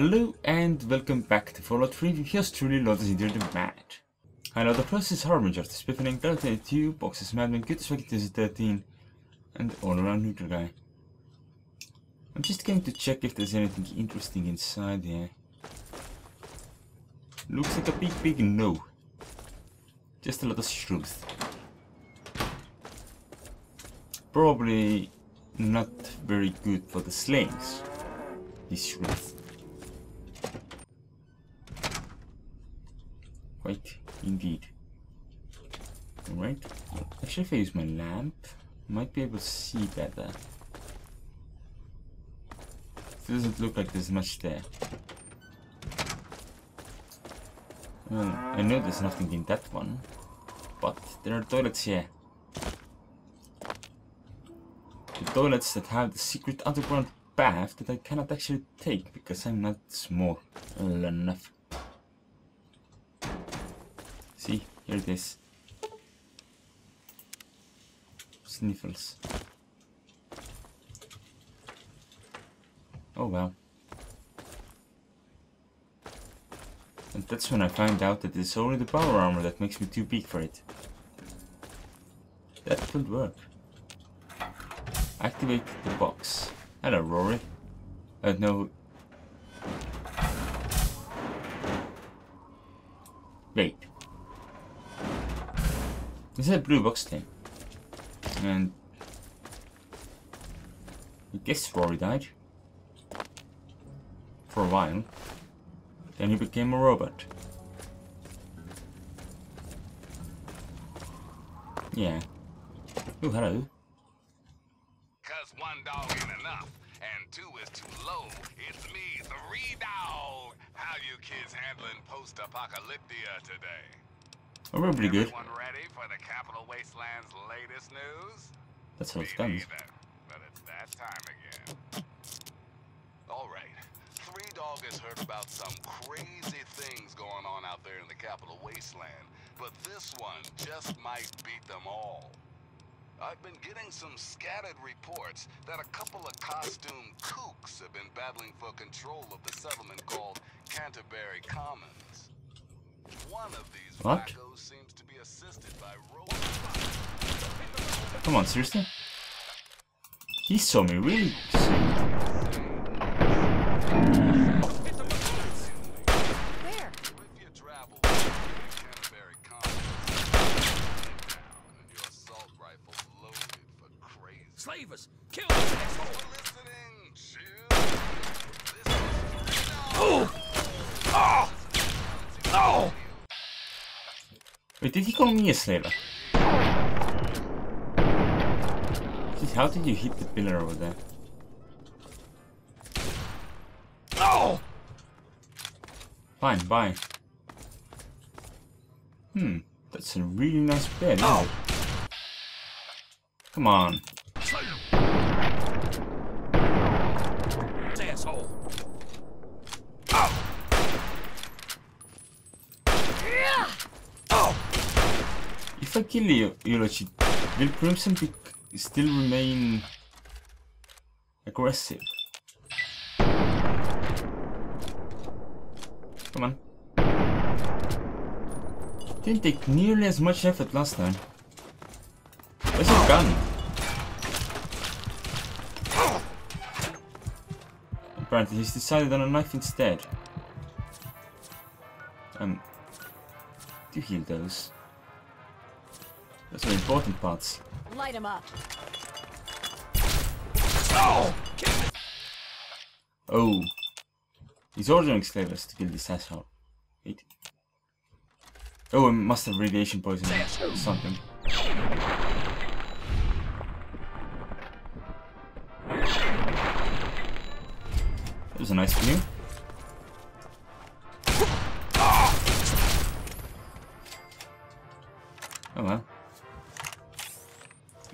Hello and welcome back to Fallout 3, here's truly Lotus Eater the Mad. I know the process Harbinger, the Spiffing, Delta 22, Boxes Madman, Good Spectators 13, and all around neutral guy. I'm just going to check if there's anything interesting inside here. Looks like a big big no. Just a lot of truth. Probably not very good for the slings. This truth. Quite indeed. Alright. Actually if I use my lamp, I might be able to see better. It doesn't look like there's much there. Well, I know there's nothing in that one, but there are toilets here. The toilets that have the secret underground path that I cannot actually take because I'm not small enough. See, here it is. Sniffles. Oh well. And that's when I find out that it's only the power armor that makes me too big for it. That could work. Activate the box. Hello, Rory. Uh, no. Wait. This is a blue box thing. And... I guess Rory died. For a while. Then he became a robot. Yeah. Oh, hello. Cause one dog ain't enough, and two is too low. It's me. How you kids handling post-apocalyptia today? Oh, we're pretty good. Ready for the Capital Wasteland's latest news? That's how it's done. but it's that time again. All right. Three Dog has heard about some crazy things going on out there in the Capital Wasteland, but this one just might beat them all. I've been getting some scattered reports that a couple of costume kooks have been battling for control of the settlement called Canterbury Commons. One of these What? seems to be assisted by. Come on, seriously? He saw me really soon. Where? If you travel with the Canterbury Commons, and your assault rifle's loaded for crazy. Slavers! Kill this asshole! Listening, chill. This is Oh! Oh! Oh! Wait, did he call me a slaver? Jeez, how did you hit the pillar over there? Oh! Fine, bye. Hmm, that's a really nice bed, isn't? Come on. Asshole! Oh! Oh! I kill Eulogy, will Crimson be still remain aggressive? Come on. Didn't take nearly as much effort last time. Where's your gun? Apparently he's decided on a knife instead. Um, do you heal those. Those are important parts. Light him up. Oh! Oh. He's ordering slavers to kill this asshole. Wait. Oh, I must have radiation poisoning or something. That was a nice view.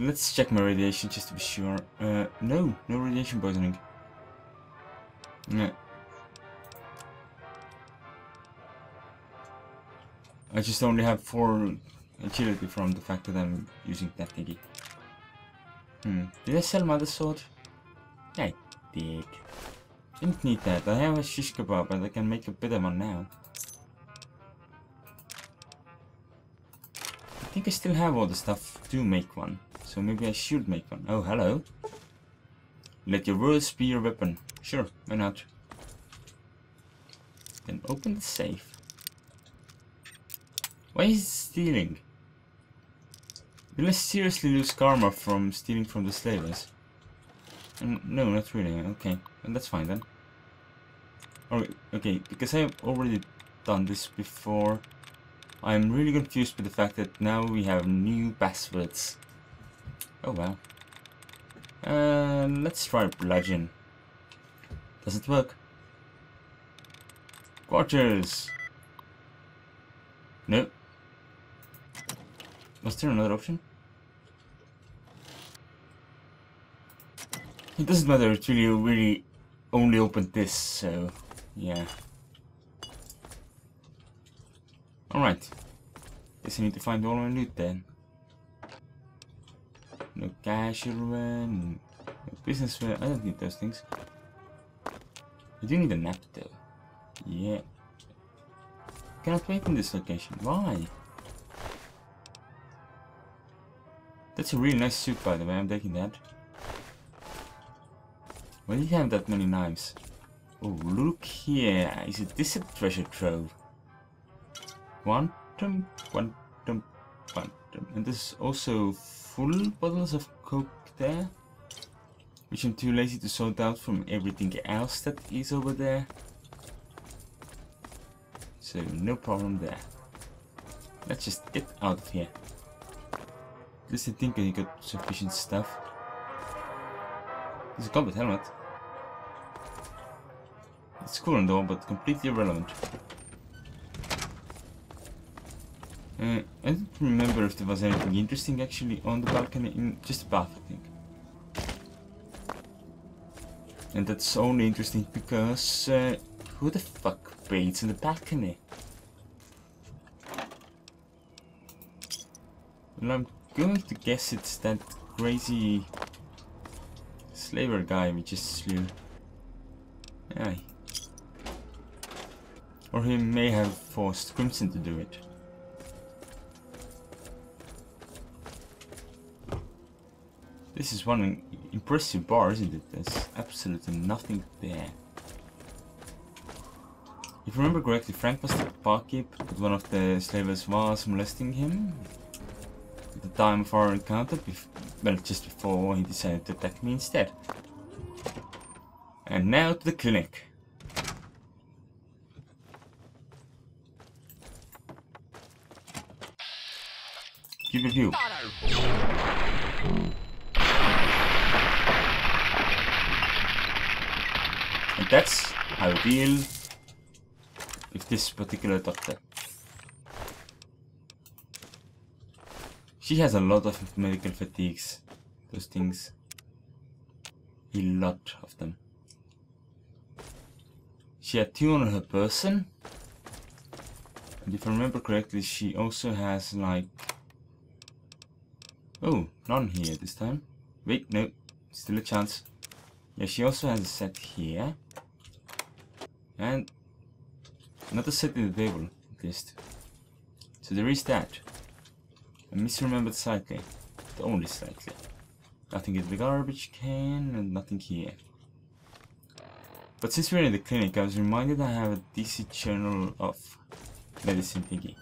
Let's check my radiation just to be sure. Uh, no, no radiation poisoning. Yeah. I just only have 4 agility from the fact that I'm using that thingy. Hmm. Did I sell my sword? I did. Didn't need that. I have a shish kebab and I can make a better one now. I think I still have all the stuff to make one. So maybe I should make one. Oh, hello. Let your words be your weapon. Sure, why not? Then open the safe. Why is it stealing? Will I seriously lose karma from stealing from the slavers? Mm, no, not really. Okay, and that's fine then. Alright, okay, because I've already done this before, I'm really confused with the fact that now we have new passwords. Oh wow. Uh, let's try bludgeon. Does it work? Quarters! Nope. Was there another option? It doesn't matter, it's really, really only opened this, so yeah. Alright. Guess I need to find all my loot then. No everywhere, no business wear. I don't need those things. I do need a nap though. Yeah. Cannot wait in this location. Why? That's a really nice suit by the way, I'm taking that. Why do you have that many knives? Oh, look here. Is it this a treasure trove? Quantum, quantum, quantum. And there's also full bottles of coke there. Which I'm too lazy to sort out from everything else that is over there. So no problem there. Let's just get out of here. At least I think I got sufficient stuff. There's a combat helmet. It's cool and all, but completely irrelevant. Uh, I don't remember if there was anything interesting actually on the balcony, in just a bath I think. And that's only interesting because uh, who the fuck bathes in the balcony? Well, I'm going to guess it's that crazy slaver guy we just slew. Yeah. Or he may have forced Crimson to do it. This is one impressive bar, isn't it? There's absolutely nothing there. If I remember correctly, Frank was the barkeep, but one of the slavers was molesting him. At the time of our encounter, well, just before he decided to attack me instead. And now to the clinic. Give a view. And that's how I deal with this particular doctor. She has a lot of medical fatigues. Those things. A lot of them. She had two on her person. And if I remember correctly, she also has like... Oh, none here this time. Wait, no. Still a chance. Yeah, she also has a set here. And another set in the table, at least. So there is that. I misremembered slightly. But only slightly. Nothing in the garbage can and nothing here. But since we're in the clinic, I was reminded I have a DC Journal of medicine thingy.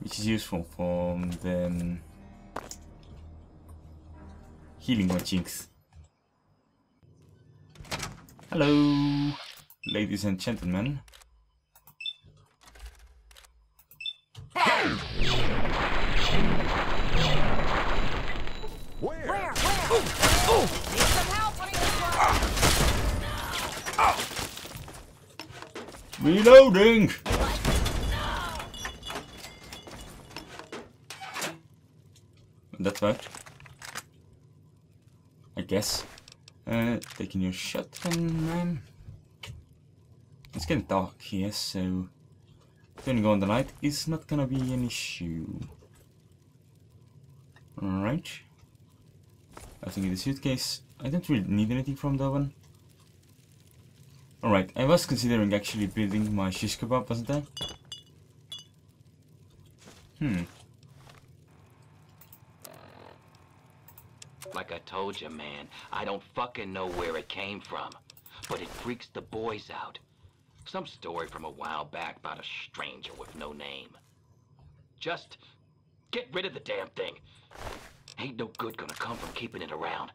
Which is useful for the um, healing my jinx. Hello, ladies and gentlemen. Where? Where? Reloading! That worked. I guess. Uh, taking your shotgun, man. It's getting dark here, so turning on the light is not gonna be an issue. Alright. I think in the suitcase, I don't really need anything from that one. Alright, I was considering actually building my shish kebab, wasn't I? Hmm. Like I told you, man, I don't fucking know where it came from. But it freaks the boys out. Some story from a while back about a stranger with no name. Just get rid of the damn thing. Ain't no good gonna come from keeping it around.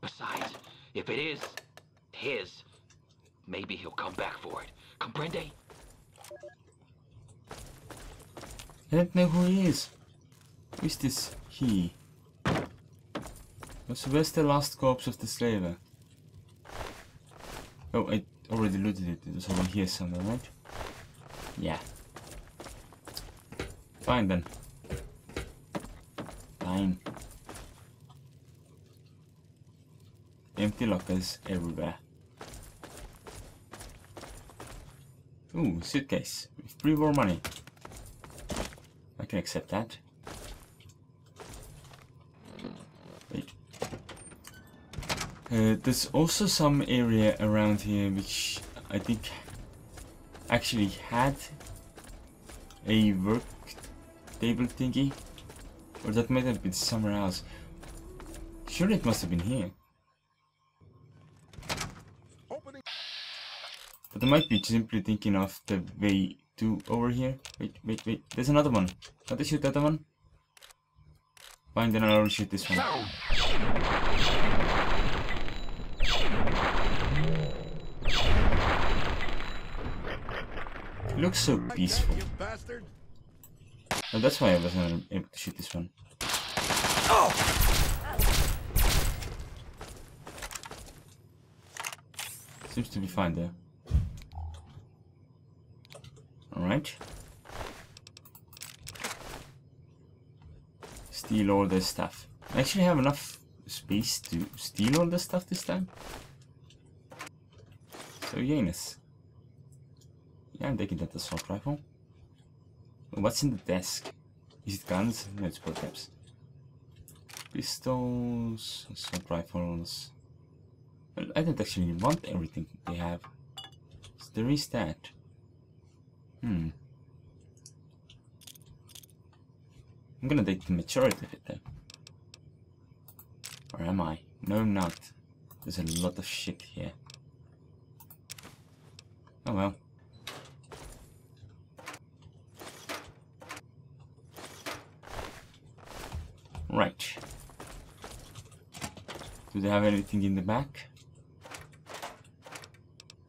Besides, if it is his, maybe he'll come back for it. Comprende? I don't know who he is. Who is this he? So where's the last corpse of the slaver? Oh, I already looted it. It was over here somewhere, right? Yeah. Fine then. Fine. Empty lockers everywhere. Ooh, suitcase with pre-war money. I can accept that. Uh, there's also some area around here which I think actually had a work table thingy. Or that might have been somewhere else. Surely it must have been here. But I might be simply thinking of the way to over here. Wait, wait, wait. There's another one. Can't I shoot the other one? Fine, then I'll shoot this one. It looks so peaceful. And that's why I wasn't able to shoot this one. Seems to be fine there. Alright. Steal all this stuff. I actually have enough space to steal all the stuff this time. So Janus. Yeah, I'm taking that assault rifle. What's in the desk? Is it guns? No, it's both types. Pistols, assault rifles. Well, I don't actually want everything they have. So there is that. Hmm. I'm gonna take the majority of it then. Or am I? No, I'm not. There's a lot of shit here. Oh well. Right. Do they have anything in the back?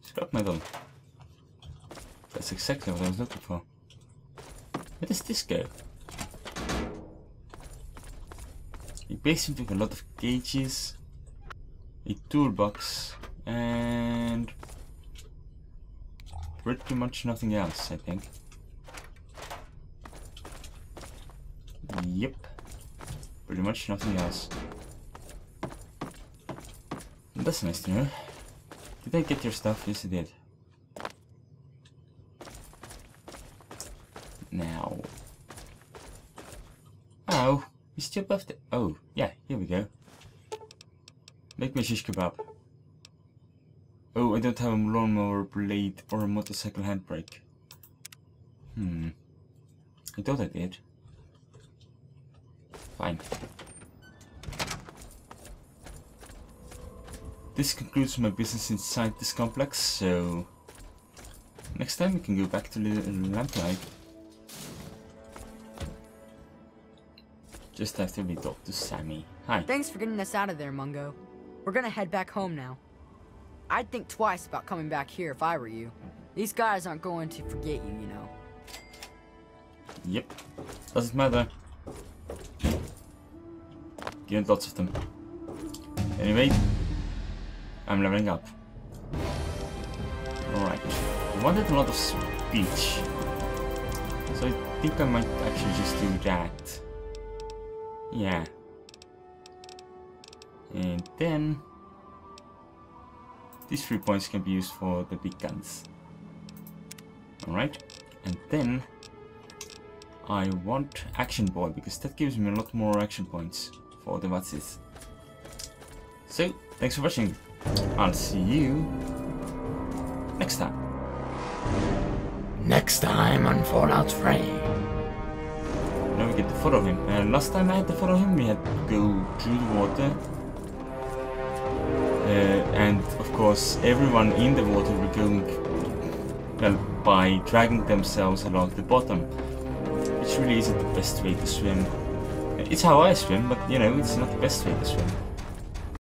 Scrap metal. That's exactly what I was looking for. Where does this go? Basin with a lot of gauges, a toolbox, and pretty much nothing else, I think. Yep. Pretty much nothing else. That's nice to know. Did I get your stuff? Yes, I did. Now. We still have. Oh, yeah, here we go. Make me shish kebab. Oh, I don't have a lawnmower blade or a motorcycle handbrake. Hmm. I thought I did. Fine. This concludes my business inside this complex, so... Next time we can go back to the lamplight. Just we talk to Sammy. Hi. Thanks for getting us out of there, Mungo. We're gonna head back home now. I'd think twice about coming back here if I were you. These guys aren't going to forget you, you know. Yep. Doesn't matter. Getting lots of them. Anyway, I'm leveling up. Alright. I wanted a lot of speech. So I think I might actually just do that. Yeah. And then these three points can be used for the big guns. Alright. And then I want Action Boy because that gives me a lot more action points for the VATS. So, thanks for watching. I'll see you next time. Next time on Fallout 3. Now we get to follow him. And last time I had to follow him, we had to go through the water. Uh, and of course, everyone in the water were going well by dragging themselves along the bottom, which really isn't the best way to swim. It's how I swim, but you know, it's not the best way to swim.